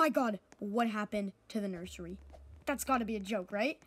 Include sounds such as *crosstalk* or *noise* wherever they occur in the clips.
my god, what happened to the nursery? That's gotta be a joke, right?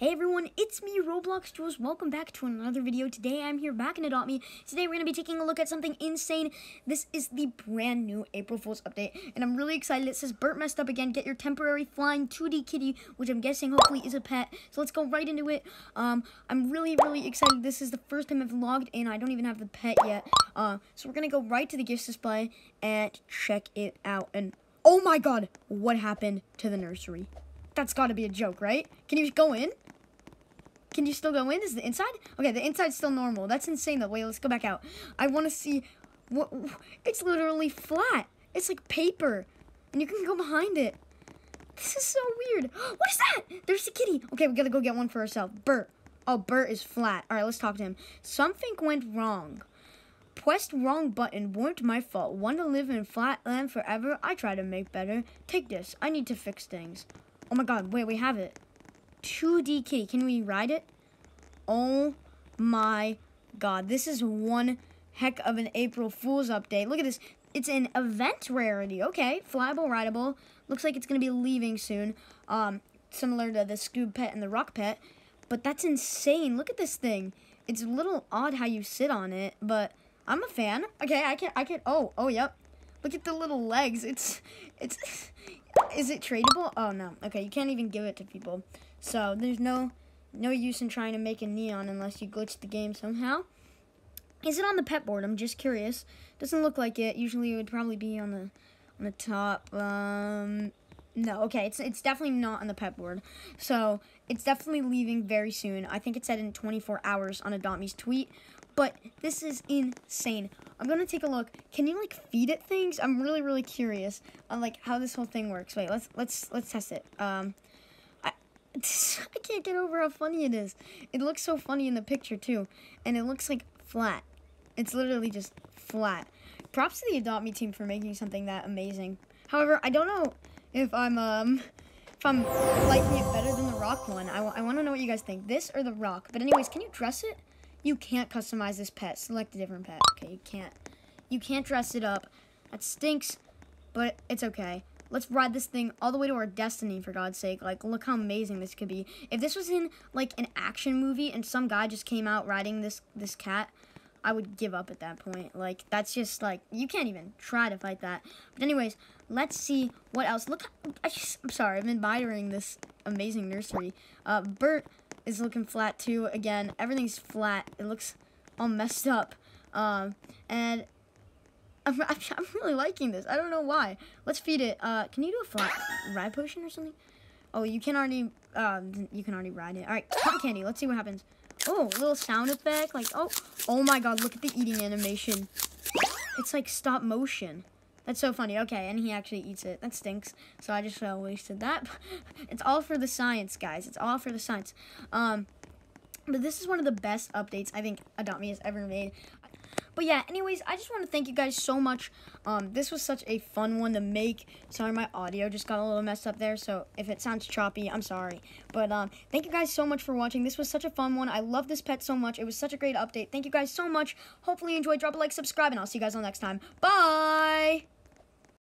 Hey everyone, it's me, Roblox Jules. Welcome back to another video. Today I'm here back in Adopt Me. Today we're going to be taking a look at something insane. This is the brand new April Fool's update, and I'm really excited. It says Bert messed up again. Get your temporary flying 2D kitty, which I'm guessing hopefully is a pet. So let's go right into it. Um, I'm really, really excited. This is the first time I've logged in. I don't even have the pet yet. Uh, so we're going to go right to the gifts display and check it out. And oh my god, what happened to the nursery? That's got to be a joke, right? Can you go in? Can you still go in? Is the inside? Okay, the inside's still normal. That's insane though. Wait, let's go back out. I want to see what it's literally flat. It's like paper. And you can go behind it. This is so weird. *gasps* What is that? There's a kitty. Okay, we gotta go get one for ourselves. Bert. Oh, Bert is flat. All right, let's talk to him. Something went wrong. Pressed wrong button. Weren't my fault. Want to live in flatland forever? I try to make better. Take this. I need to fix things. Oh my god, wait, we have it. 2D kitty. Can we ride it? Oh my god. This is one heck of an April Fool's update. Look at this. It's an event rarity. Okay, flyable, rideable. Looks like it's going to be leaving soon. Um, similar to the Scoob Pet and the Rock Pet. But that's insane. Look at this thing. It's a little odd how you sit on it, but I'm a fan. Okay, I can I can oh, oh yep. Look at the little legs. It's it's *laughs* is it tradable? Oh no. Okay, you can't even give it to people. So there's no no use in trying to make a neon unless you glitch the game somehow. Is it on the pet board? I'm just curious. Doesn't look like it. Usually it would probably be on the on the top. Um, no, okay, it's it's definitely not on the pet board. So it's definitely leaving very soon. I think it said in 24 hours on Adopt Me's tweet. But this is insane. I'm gonna take a look. Can you like feed it things? I'm really really curious on like how this whole thing works. Wait, let's let's let's test it. Um, *laughs* I can't get over how funny it is. It looks so funny in the picture too. And it looks like flat. It's literally just flat. Props to the Adopt Me team for making something that amazing. However, I don't know if I'm um if I'm liking it better than the rock one. I, I want to know what you guys think. This or the rock. But anyways, can you dress it? You can't customize this pet. Select a different pet. Okay, you can't. You can't dress it up. That stinks, but it's okay. Let's ride this thing all the way to our destiny, for God's sake. Like, look how amazing this could be. If this was in, like, an action movie and some guy just came out riding this, this cat, I would give up at that point. Like, that's just, like, you can't even try to fight that. But anyways, let's see what else. Look, I just, I'm sorry, I've been admiring this amazing nursery. Uh, Bert is looking flat, too. Again, everything's flat. It looks all messed up. Um, and I'm, *laughs* I'm, really liking this. I don't know why. Let's feed it. Uh, can you do a ride potion or something? Oh, you can already, um, you can already ride it. All right, cotton candy. Let's see what happens. Oh, little sound effect. Like, oh, oh my God, look at the eating animation. It's like stop motion. That's so funny. Okay, and he actually eats it. That stinks. So I just uh, wasted that. *laughs* it's all for the science, guys. It's all for the science. Um, but this is one of the best updates I think Adopt Me has ever made. But yeah, anyways, I just want to thank you guys so much. Um, this was such a fun one to make. Sorry, my audio just got a little messed up there, so if it sounds choppy, I'm sorry. But um, thank you guys so much for watching. This was such a fun one. I love this pet so much. It was such a great update. Thank you guys so much. Hopefully you enjoyed. Drop a like, subscribe, and I'll see you guys on next time. Bye!